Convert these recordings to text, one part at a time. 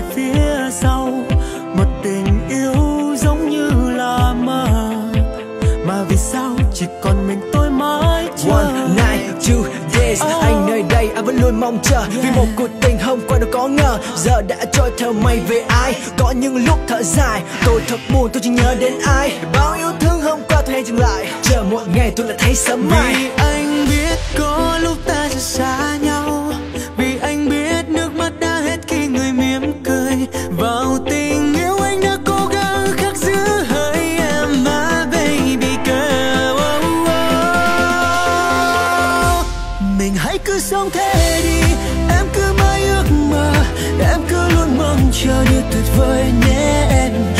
lại phía sau. Một tình yêu giống như là mơ mà vì sao chỉ còn mình tôi mãi chờ? One night, two days Oh. Anh nơi đây anh vẫn luôn mong chờ. Vì một cuộc tình hôm qua đâu có ngờ Giờ đã trôi theo mây về ai? Có những lúc thở dài Tôi thật buồn tôi chỉ nhớ đến ai? Bao yêu thương hôm qua tôi hay dừng lại? Chờ một ngày tôi lại thấy sớm mai. Vì anh Mình hãy cứ sống thế đi. Em cứ mãi ước mơ, Em cứ luôn mong chờ điều tuyệt vời nhé em.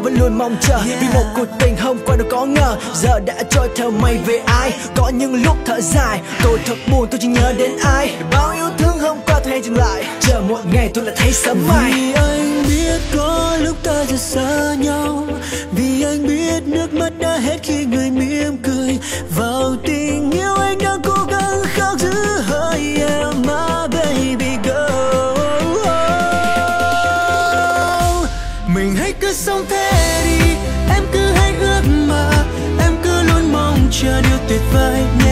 vẫn luôn mong chờ. Vì một cuộc tình hôm qua đâu có ngờ Giờ đã trôi theo mây về ai. Có những lúc thở dài Tôi thật buồn tôi chỉ nhớ đến ai. Bao yêu thương hôm qua tôi hay dừng lại Chờ một ngày tôi lại thấy sớm mai. Vì anh biết có lúc ta sẽ xa nhau Vì anh biết nước mắt đã hết khi người mỉm cười. Vào tình yêu anh đã cố gắng khắc giữ hơi em mà baby girl. Mình hãy cứ sống thế đi. Em cứ hãy ước mơ Em cứ luôn mong chờ điều tuyệt vời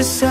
to say